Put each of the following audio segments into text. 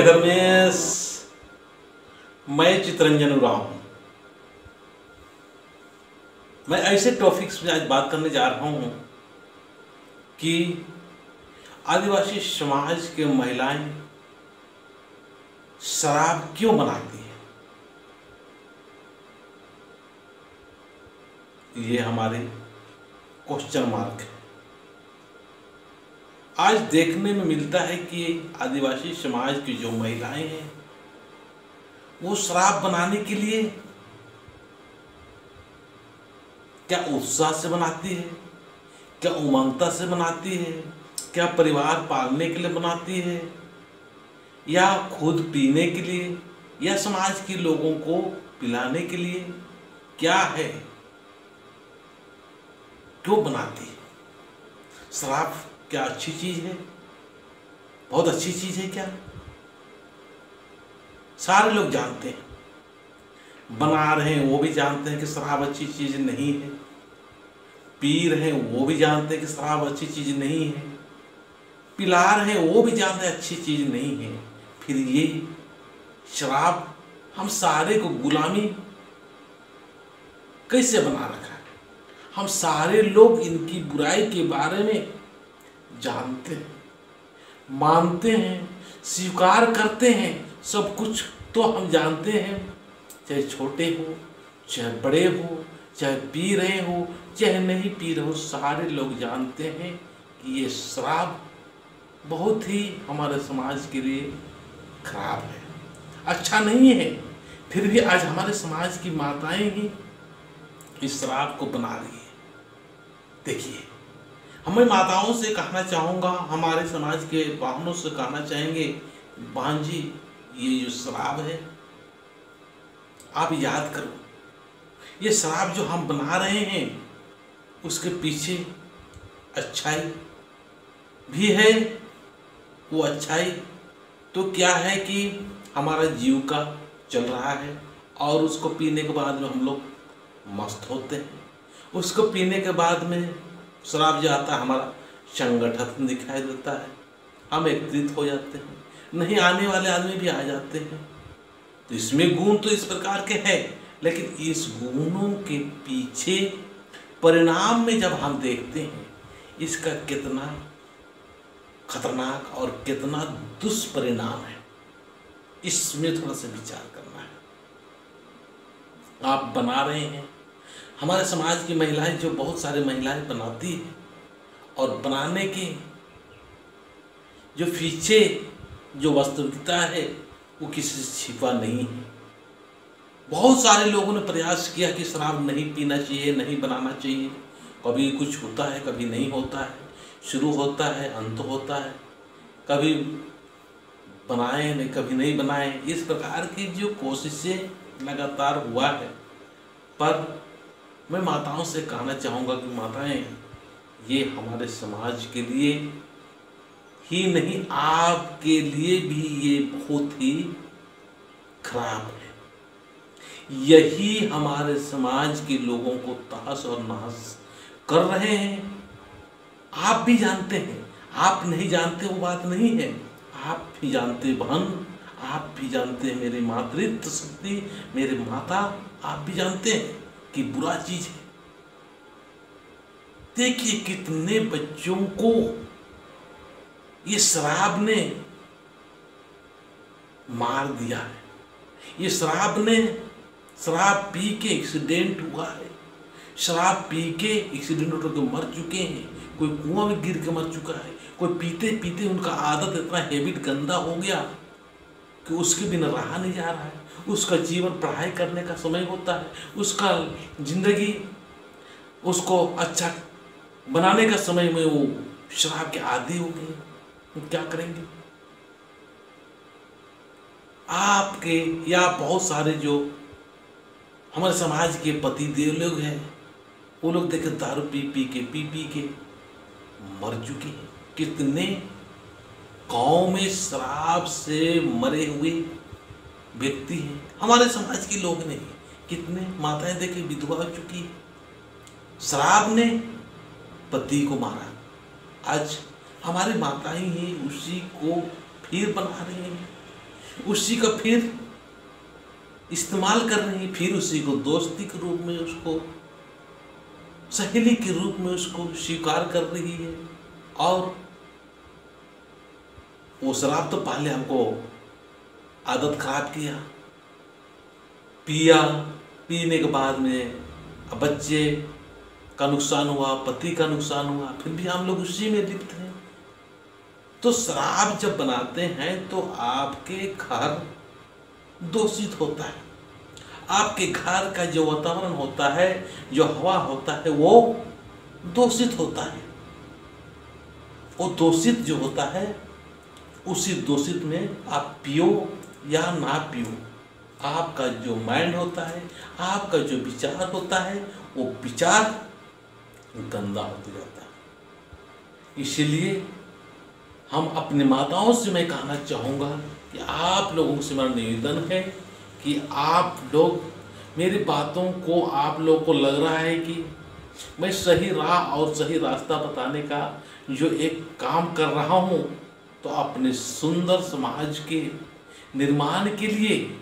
धर्मेश मैं चितरंजन उराव हूँ। मैं ऐसे टॉपिक्स में आज बात करने जा रहा हूँ कि आदिवासी समाज के महिलाएँ शराब क्यों बनाती हैं? ये हमारे क्वेश्चन मार्क है। आज देखने में मिलता है कि आदिवासी समाज की जो महिलाएँ हैं, वो शराब बनाने के लिए क्या उत्साह से बनाती है? क्या उमंगता से बनाती है? क्या परिवार पालने के लिए बनाती है? या खुद पीने के लिए? या समाज के लोगों को पिलाने के लिए? क्या है? क्यों बनाती है? शराब क्या अच्छी चीज़ है? बहुत अच्छी चीज़ है क्या? सारे लोग जानते हैं। बना रहे हैं, वो भी जानते हैं कि शराब अच्छी चीज़ नहीं है। पी रहे हैं, वो भी जानते हैं कि शराब अच्छी चीज़ नहीं है। पिला रहे हैं, वो भी जानते हैं अच्छी चीज़ नहीं है। फिर ये शराब हम सारे को गुलामी कैसे बना रखा है? हम सारे लोग इनकी बुराई के बारे में जानते हैं। मानते हैं, स्वीकार करते हैं, सब कुछ तो हम जानते हैं। चाहे छोटे हो, चाहे बड़े हो, चाहे पी रहे हो, चाहे नहीं पी रहे हो, सारे लोग जानते हैं कि ये शराब बहुत ही हमारे समाज के लिए खराब है। अच्छा नहीं है, फिर भी आज हमारे समाज की माताएँ ही इस शराब को बना रही है। देखिए हमें माताओं से कहना चाहूँगा, हमारे समाज के वाहनों से कहना चाहेंगे बहन जी ये जो शराब है, आप याद करो। ये शराब जो हम बना रहे हैं, उसके पीछे अच्छाई भी है, वो अच्छाई तो क्या है कि हमारा जीव का चल रहा है और उसको पीने के बाद में हम लोग मस्त होते हैं। उसको पीने के बाद में शराब जो आता है, हमारा संगठन दिखाई देता है। हम एकत्रित हो जाते हैं। नहीं, आने वाले आदमी भी आ जाते हैं। तो इसमें गुण तो इस प्रकार के हैं, लेकिन इस गुणों के पीछे परिणाम में जब हम देखते हैं, इसका कितना खतरनाक और कितना दुष्परिणाम है। इसमें थोड़ा सा विचार करना है। आप बना रहे हैं हमारे समाज की महिलाएँ जो बहुत सारी महिलाएँ बनाती और बनाने के जो पीछे जो वास्तविकता है, वो किसी से छिपा नहीं है। बहुत सारे लोगों ने प्रयास किया कि शराब नहीं पीना चाहिए, नहीं बनाना चाहिए। कभी कुछ होता है, कभी नहीं होता है। शुरू होता है, अंत होता है। कभी बनाए नहीं, कभी नहीं बनाए। इस प्रकार की जो कोशिशें लगातार हुआ है, पर मैं माताओं से कहना चाहूँगा कि माताएँ, ये हमारे समाज के लिए ही नहीं, आपके लिए भी ये बहुत ही खराब है। यही हमारे समाज के लोगों को तहस और नहस कर रहे हैं। आप भी जानते हैं, आप नहीं जानते वो बात नहीं है। आप भी जानते बहन, आप भी जानते मेरे मातृत्व शक्ति, मेरे माता, आप भी जानते हैं। कि बुरा चीज़ है। देखिए कितने बच्चों को ये शराब ने मार दिया है। ये शराब ने शराब पी के एक्सीडेंट हुआ है। शराब पी के एक्सीडेंट होकर मर चुके हैं। कोई कुआँ में गिर के मर चुका है। कोई पीते पीते उनका आदत इतना हैबिट गंदा हो गया कि उसके बिना रहा नहीं जा रहा है। उसका जीवन पढ़ाई करने का समय होता है, उसका ज़िंदगी उसको अच्छा बनाने का समय में वो शराब के आदि हो गए। क्या करेंगे? आपके या बहुत सारे जो हमारे समाज के पति देव लोग हैं, वो लोग देखे दारू पी पी के, पी पी के मर चुके हैं। कितने गाँव में शराब से मरे हुए व्यक्ति हैं। हमारे समाज के लोग नहीं। कितने माताएँ देखे, विधवा हो चुकी शराब ने पति को मारा। आज हमारी माताएँ ही, उसी को फिर बना रही हैं। उसी का फिर इस्तेमाल कर रही है, फिर उसी को दोस्ती के रूप में उसको, सहेली के रूप में उसको स्वीकार कर रही है। और वो शराब तो पहले हमको आदत खराब किया। पिया, पीने के बाद में बच्चे का नुकसान हुआ, पति का नुकसान हुआ, फिर भी हम लोग उसी में लिप्त हैं। तो शराब जब बनाते हैं तो आपके घर दूषित होता है। आपके घर का जो वातावरण होता है, जो हवा होता है, वो दूषित होता है। वो दूषित जो होता है, उसी दूषित में आप पियो या ना पियो। आपका जो माइंड होता है, आपका जो विचार होता है, वो विचार गंदा होते जाता है। इसीलिए हम अपने माताओं से मैं कहना चाहूँगा कि आप लोगों से मेरा निवेदन है कि आप लोग, मेरी बातों को आप लोग को लग रहा है कि मैं सही राह और सही रास्ता बताने का जो एक काम कर रहा हूँ तो अपने सुंदर समाज के निर्माण के लिए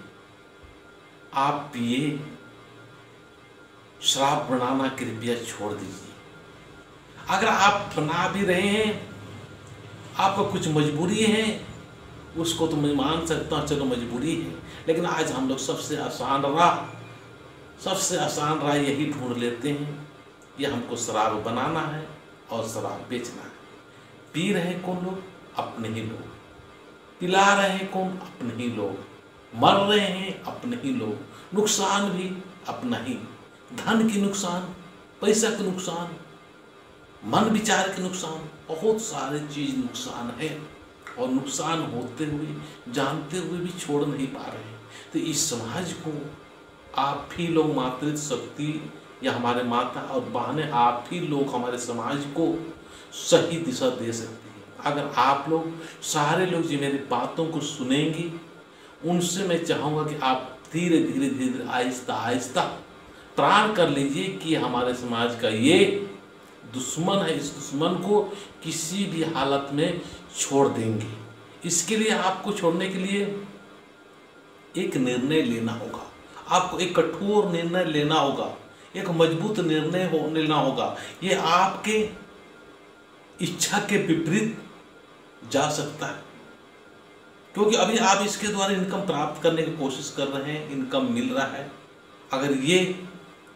आप पिए शराब बनाना कृपया छोड़ दीजिए। अगर आप बना भी रहे हैं, आपका कुछ मजबूरी है, उसको तो मैं मान सकता हूँ, चलो मजबूरी है। लेकिन आज हम लोग सबसे आसान राह, सबसे आसान राह यही ढूंढ लेते हैं। कि हमको शराब बनाना है और शराब बेचना है। पी रहे कौन लोग? अपने ही लोग। पिला रहे हैं कौन? अपने ही लोग। मर रहे हैं अपने ही लोग। नुकसान भी अपना ही। धन की नुकसान, पैसा के नुकसान, मन विचार के नुकसान, बहुत सारे चीज़ नुकसान है। और नुकसान होते हुए, जानते हुए भी छोड़ नहीं पा रहे तो इस समाज को आप ही लोग मातृत्व, शक्ति या हमारे माता और बहनें, आप ही लोग हमारे समाज को सही दिशा दे सकती अगर आप लोग, सारे लोग जो मेरी बातों को सुनेंगे, उनसे मैं चाहूँगा कि आप धीरे धीरे धीरे धीरे आहिस्ता आहिस्ता प्राण कर लीजिए कि हमारे समाज का ये दुश्मन है, इस दुश्मन को किसी भी हालत में छोड़ देंगे। इसके लिए आपको छोड़ने के लिए एक निर्णय लेना होगा। आपको एक कठोर निर्णय लेना होगा, एक मज़बूत निर्णय हो, लेना होगा। ये आपके इच्छा के विपरीत जा सकता है। क्योंकि अभी आप इसके द्वारा इनकम प्राप्त करने की कोशिश कर रहे हैं, इनकम मिल रहा है। अगर ये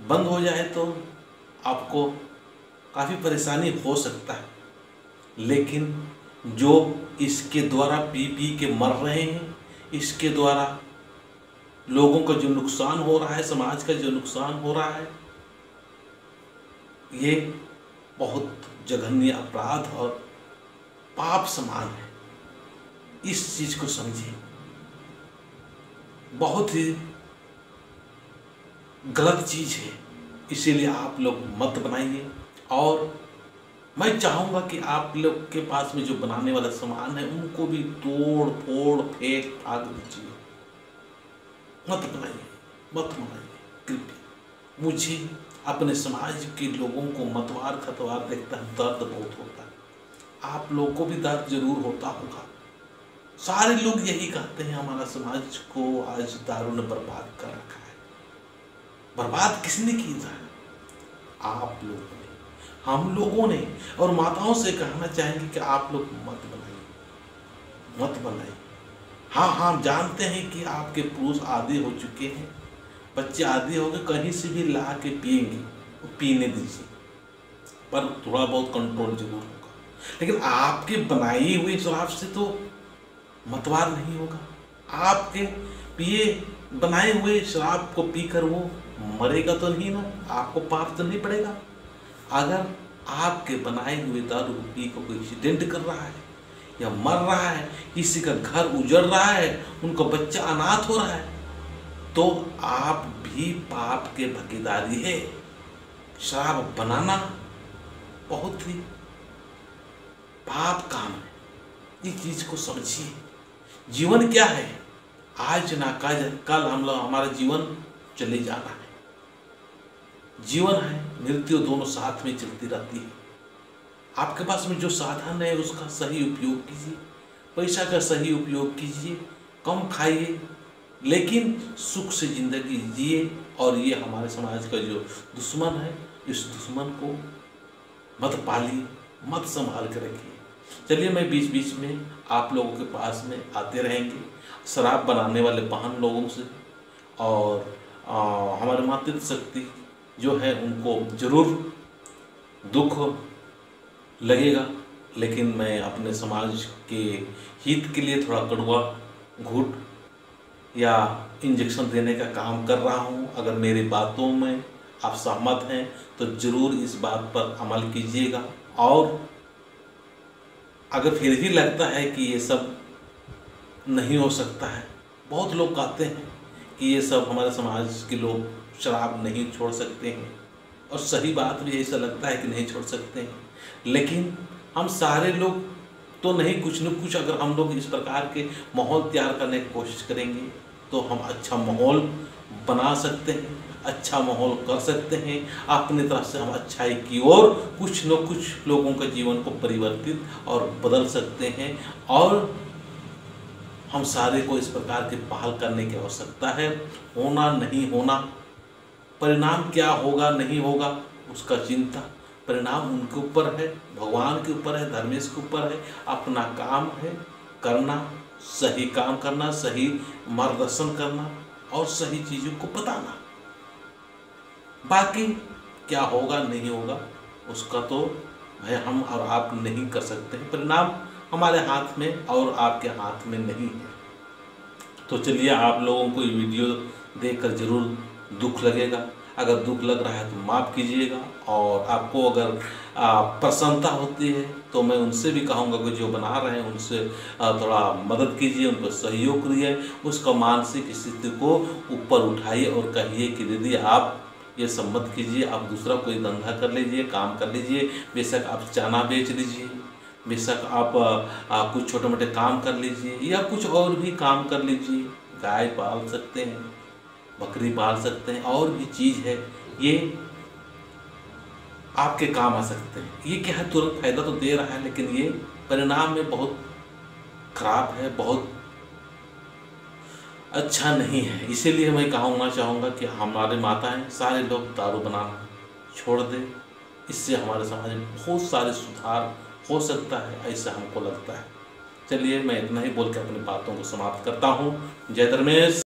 बंद हो जाए तो आपको काफ़ी परेशानी हो सकता है। लेकिन जो इसके द्वारा पी पी के मर रहे हैं, इसके द्वारा लोगों का जो नुकसान हो रहा है, समाज का जो नुकसान हो रहा है, ये बहुत जघन्य अपराध और पाप समान है। इस चीज़ को समझिए। बहुत ही गलत चीज़ है। इसीलिए आप लोग मत बनाइए। और मैं चाहूँगा कि आप लोग के पास में जो बनाने वाला सामान है, उनको भी तोड़ फोड़ फेंक फाक दीजिए। मत बनाइए मत बनाइए कृपया। मुझे अपने समाज के लोगों को मतवार खतवार देखता है दर्द बहुत होता है। आप लोग को भी दर्द ज़रूर होता होगा। सारे लोग यही कहते हैं, हमारा समाज को आज दारू ने बर्बाद कर रखा है। बर्बाद किसने किया है आप लोगों ने। हम लोगों ने। और माताओं से कहना चाहेंगे कि आप लोग मत बनाइए। मत बनाइए। हाँ हाँ हम जानते हैं कि आपके पुरुष आदि हो चुके हैं। बच्चे आदि हो गए कहीं से भी ला के पिएँगे वो पीने दीजिए। पर थोड़ा बहुत कंट्रोल ज़रूर होगा। लेकिन आपके बनाई हुई शराब से तो मतवार नहीं होगा। आपके पिए बनाए हुए शराब को पीकर वो मरेगा तो नहीं ना, आपको पाप तो नहीं पड़ेगा। अगर आपके बनाए हुए दारू पी को कोई एक्सीडेंट कर रहा है, या मर रहा है, किसी का घर उजड़ रहा है, उनका बच्चा अनाथ हो रहा है तो आप भी पाप के भागीदारी है। शराब बनाना बहुत ही पाप काम इस चीज़ को समझिए। जीवन क्या है? आज ना कल कल हम लोग, हमारा जीवन चले जाना है। जीवन है, मृत्यु दोनों साथ में चलती रहती है। आपके पास में जो साधन है, उसका सही उपयोग कीजिए। पैसा का सही उपयोग कीजिए। कम खाइए। लेकिन सुख से ज़िंदगी जिए और ये हमारे समाज का जो दुश्मन है, इस दुश्मन को मत पालिए, मत संभाल के रखिए। चलिए मैं बीच बीच में आप लोगों के पास में आते रहेंगे। शराब बनाने वाले बहन लोगों से और आ, हमारे मातृ शक्ति जो है उनको ज़रूर दुख लगेगा लेकिन मैं अपने समाज के हित के लिए थोड़ा कड़वा घूट या इंजेक्शन देने का काम कर रहा हूँ। अगर मेरी बातों में आप सहमत हैं तो ज़रूर इस बात पर अमल कीजिएगा। और अगर फिर भी लगता है कि ये सब नहीं हो सकता है, बहुत लोग कहते हैं कि ये सब हमारे समाज के लोग शराब नहीं छोड़ सकते हैं। और सही बात भी ऐसा लगता है कि नहीं छोड़ सकते हैं। लेकिन हम सारे लोग तो नहीं, कुछ न कुछ अगर हम लोग इस प्रकार के माहौल तैयार करने की कोशिश करेंगे तो हम अच्छा माहौल बना सकते हैं। अच्छा माहौल कर सकते हैं। अपनी तरफ़ से हम अच्छाई की ओर कुछ न कुछ लोगों के जीवन को परिवर्तित और बदल सकते हैं और हम सारे को इस प्रकार के पहल करने की आवश्यकता है। होना नहीं होना, परिणाम क्या होगा नहीं होगा, उसका चिंता। परिणाम उनके ऊपर है, भगवान के ऊपर है, धर्मेश के ऊपर है। अपना काम है करना, सही काम करना, सही मार्गदर्शन करना और सही चीज़ों को बताना। बाकी क्या होगा, नहीं होगा, उसका तो भाई हम और आप नहीं कर सकते हैं। परिणाम हमारे हाथ में और आपके हाथ में नहीं है। तो चलिए आप लोगों को ये वीडियो देखकर ज़रूर दुख लगेगा। अगर दुख लग रहा है तो माफ़ कीजिएगा और आपको अगर प्रसन्नता होती है तो मैं उनसे भी कहूँगा कि जो बना रहे हैं उनसे थोड़ा मदद कीजिए, उनको सहयोग करिए, उसका मानसिक स्थिति को ऊपर उठाइए और कहिए कि दीदी आप ये सम्मत कीजिए आप दूसरा कोई धंधा कर लीजिए काम कर लीजिए बेशक आप चना बेच लीजिए बेशक आप आ, कुछ छोटे मोटे काम कर लीजिए या कुछ और भी काम कर लीजिए। गाय पाल सकते हैं बकरी पाल सकते हैं और भी चीज़ है ये आपके काम आ सकते हैं। ये क्या है? तुरंत फ़ायदा तो दे रहा है लेकिन ये परिणाम में बहुत खराब है बहुत अच्छा नहीं है। इसीलिए मैं कहूँगा, चाहूँगा कि हमारे माताएँ सारे लोग दारू बनाना छोड़ दें। इससे हमारे समाज में बहुत सारे सुधार हो सकता है, ऐसा हमको लगता है। चलिए, मैं इतना ही बोल के अपनी बातों को समाप्त करता हूँ। जय धर्मेश।